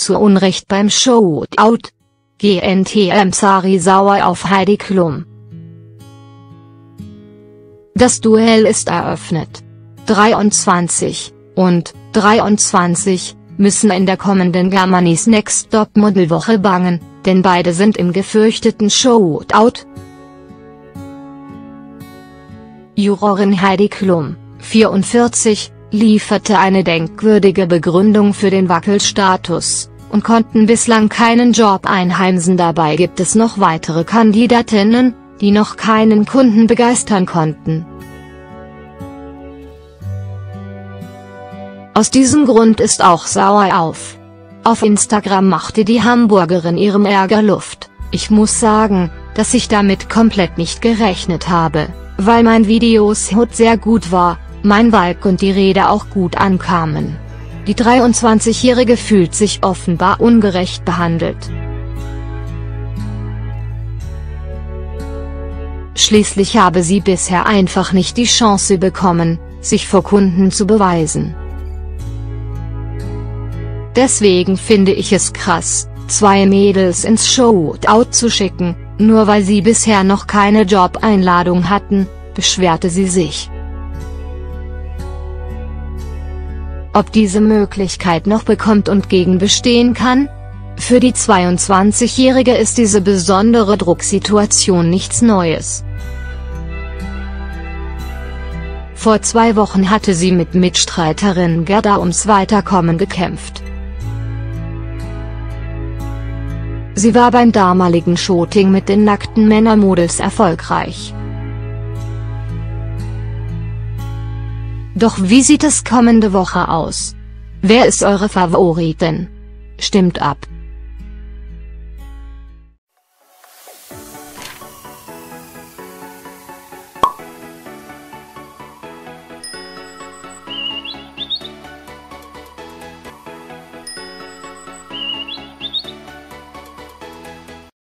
Zu Unrecht beim Shootout. GNTM Sari sauer auf Heidi Klum. Das Duell ist eröffnet. 23 und 23 müssen in der kommenden Germany's Next Top Model Woche bangen, denn beide sind im gefürchteten Shootout. Jurorin Heidi Klum, 44, lieferte eine denkwürdige Begründung für den Wackelstatus, und konnten bislang keinen Job einheimsen. Dabei gibt es noch weitere Kandidatinnen, die noch keinen Kunden begeistern konnten. Aus diesem Grund ist auch sauer auf. Auf Instagram machte die Hamburgerin ihrem Ärger Luft. Ich muss sagen, dass ich damit komplett nicht gerechnet habe, weil mein Videos sehr gut war, mein Vibe und die Rede auch gut ankamen. Die 23-Jährige fühlt sich offenbar ungerecht behandelt. Schließlich habe sie bisher einfach nicht die Chance bekommen, sich vor Kunden zu beweisen. Deswegen finde ich es krass, zwei Mädels ins Shootout zu schicken, nur weil sie bisher noch keine Job-Einladung hatten, beschwerte sie sich. Ob diese Möglichkeit noch bekommt und gegen bestehen kann? Für die 22-Jährige ist diese besondere Drucksituation nichts Neues. Vor zwei Wochen hatte sie mit Mitstreiterin Gerda ums Weiterkommen gekämpft. Sie war beim damaligen Shooting mit den nackten Männermodels erfolgreich. Doch wie sieht es kommende Woche aus? Wer ist eure Favoritin? Stimmt ab!